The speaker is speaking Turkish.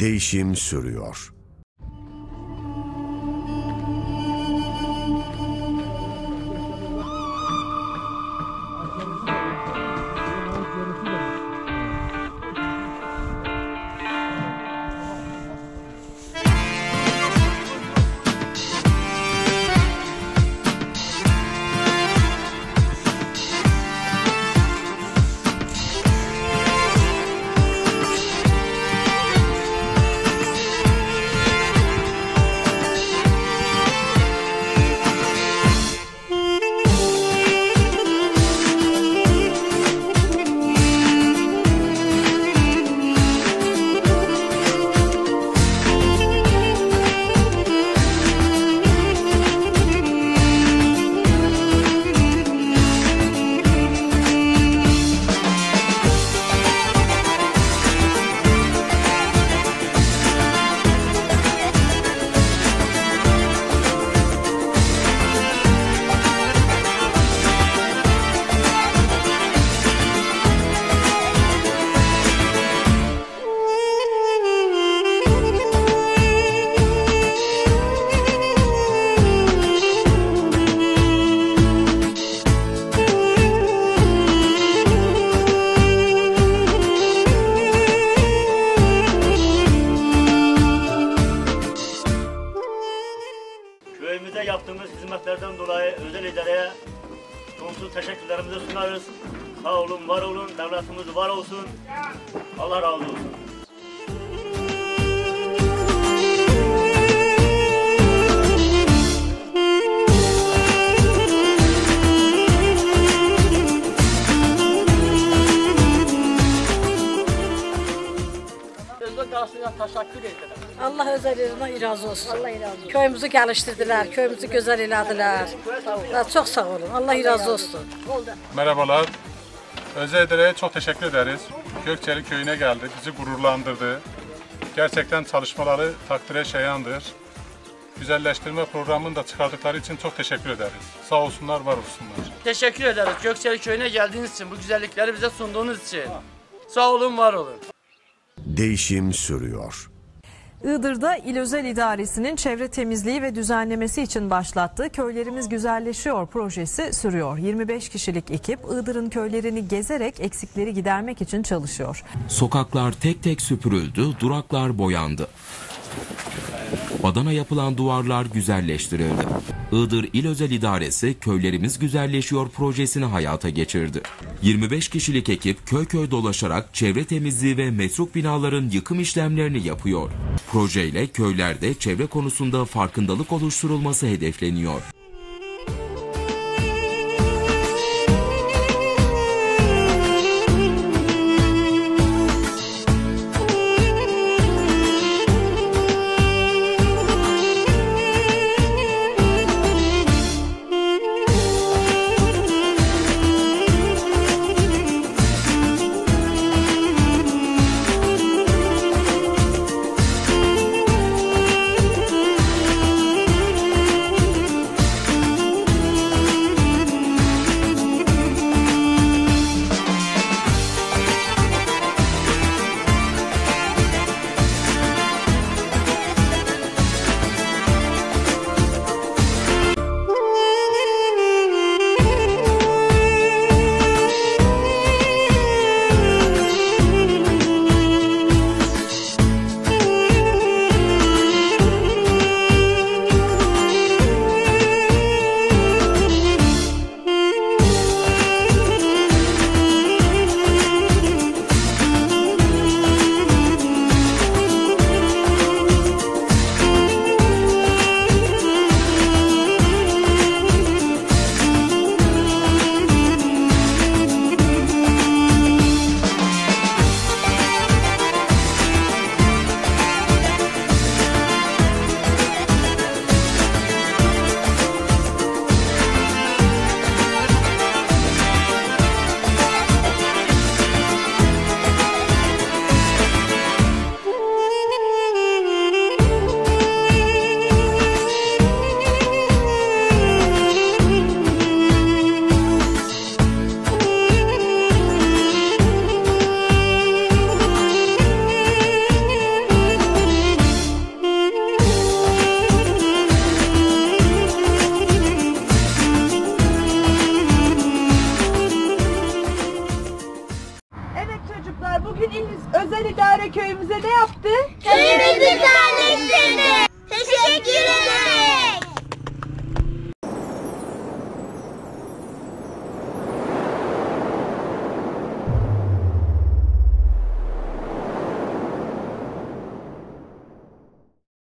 Değişim sürüyor. Yaptığımız hizmetlerden dolayı özel idareye sonsuz teşekkürlerimizi sunarız. Sağ olun, var olun, devletimiz var olsun. Allah razı olsun. Özde karşısına teşekkür ederim. Allah özəllərinə razı olsun. Allah razı olsun. Köyümüzü gəlişdirdilər, köyümüzü gözəl elədilər. Çox sağ olun. Allah razı olsun. Merhabalar. Özel İdare'ye çok teşekkür ederiz. Gökçeli köyüne geldi, bizi gururlandırdı. Gerçekten çalışmaları takdire şayandır. Güzelleştirme programını da çıkardıkları için çok teşekkür ederiz. Sağ olsunlar, var olsunlar. Teşekkür ederiz Gökçeli köyüne geldiğiniz için, bu güzellikleri bize sunduğunuz için. Sağ olun, var olun. Değişim sürüyor. Iğdır'da İl Özel İdaresi'nin çevre temizliği ve düzenlemesi için başlattığı Köylerimiz Güzelleşiyor projesi sürüyor. 25 kişilik ekip Iğdır'ın köylerini gezerek eksikleri gidermek için çalışıyor. Sokaklar tek tek süpürüldü, duraklar boyandı. Badana yapılan duvarlar güzelleştirildi. Iğdır İl Özel İdaresi Köylerimiz Güzelleşiyor projesini hayata geçirdi. 25 kişilik ekip köy köy dolaşarak çevre temizliği ve metruk binaların yıkım işlemlerini yapıyor. Projeyle köylerde çevre konusunda farkındalık oluşturulması hedefleniyor. Arkadaşlar bugün il özel idare köyümüze ne yaptı? Köyümüzü düzenleştirdi. Teşekkür ederim.